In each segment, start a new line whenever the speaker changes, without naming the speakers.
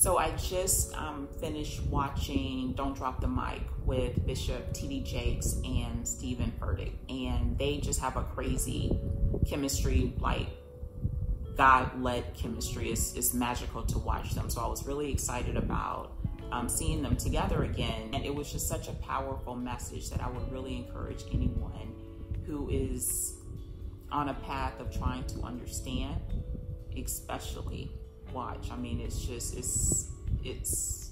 So I just um, finished watching Don't Drop the Mic with Bishop T.D. Jakes and Steven Furtick. And they just have a crazy chemistry, like God-led chemistry. It's, it's magical to watch them. So I was really excited about um, seeing them together again. And it was just such a powerful message that I would really encourage anyone who is on a path of trying to understand, especially watch. I mean, it's just it's it's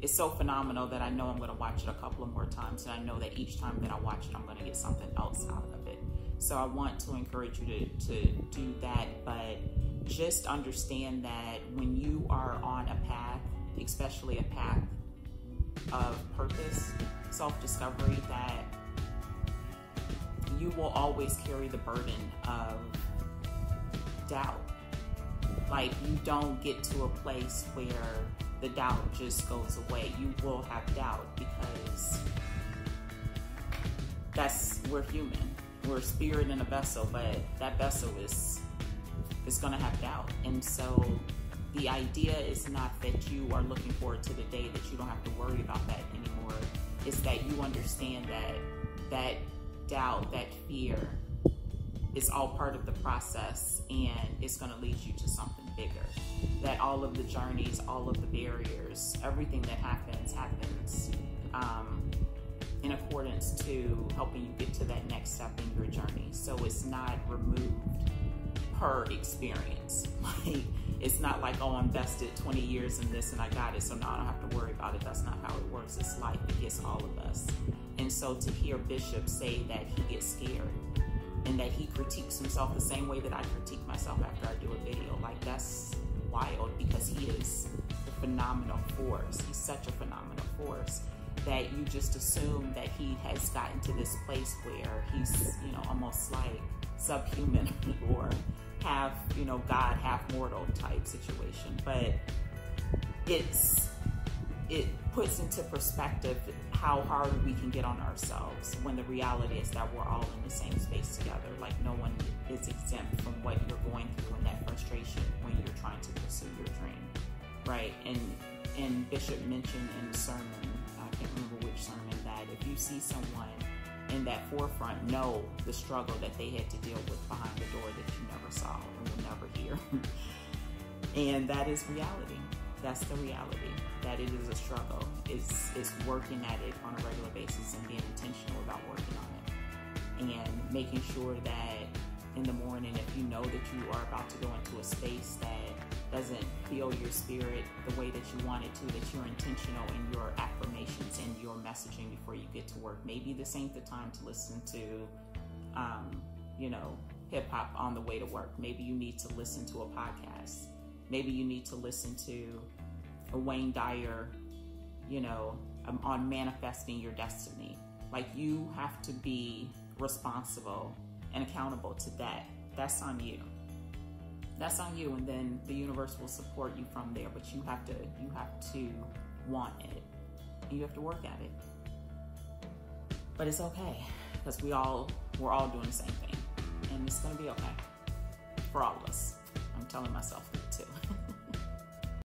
it's so phenomenal that I know I'm going to watch it a couple of more times, and I know that each time that I watch it, I'm going to get something else out of it. So I want to encourage you to to do that, but just understand that when you are on a path, especially a path of purpose, self-discovery, that you will always carry the burden of doubt like you don't get to a place where the doubt just goes away. You will have doubt because that's we're human. We're a spirit in a vessel, but that vessel is is gonna have doubt. And so the idea is not that you are looking forward to the day that you don't have to worry about that anymore. It's that you understand that that doubt, that fear, is all part of the process and it's going to lead you to something bigger. That all of the journeys, all of the barriers, everything that happens, happens um, in accordance to helping you get to that next step in your journey. So it's not removed per experience. Like, it's not like, oh, I invested 20 years in this and I got it, so now I don't have to worry about it. That's not how it works. It's life, it gets all of us. And so to hear Bishop say that he gets scared and that he critiques himself the same way that I critique myself after I do a video. Like that's wild because he is a phenomenal force. He's such a phenomenal force that you just assume that he has gotten to this place where he's, you know, almost like subhuman or half, you know, God, half mortal type situation. But it's it puts into perspective how hard we can get on ourselves when the reality is that we're all in the same space together. Like no one is exempt from what you're going through and that frustration when you're trying to pursue your dream, right? And and Bishop mentioned in the sermon, I can't remember which sermon, that if you see someone in that forefront, know the struggle that they had to deal with behind the door that you never saw and will never hear. and that is reality. That's the reality that it is a struggle. It's, it's working at it on a regular basis and being intentional about working on it. And making sure that in the morning, if you know that you are about to go into a space that doesn't feel your spirit the way that you want it to, that you're intentional in your affirmations and your messaging before you get to work. Maybe this ain't the time to listen to, um, you know, hip hop on the way to work. Maybe you need to listen to a podcast. Maybe you need to listen to a Wayne Dyer, you know, um, on manifesting your destiny. Like you have to be responsible and accountable to that. That's on you. That's on you, and then the universe will support you from there. But you have to, you have to want it. You have to work at it. But it's okay because we all, we're all doing the same thing, and it's gonna be okay for all of us. I'm telling myself.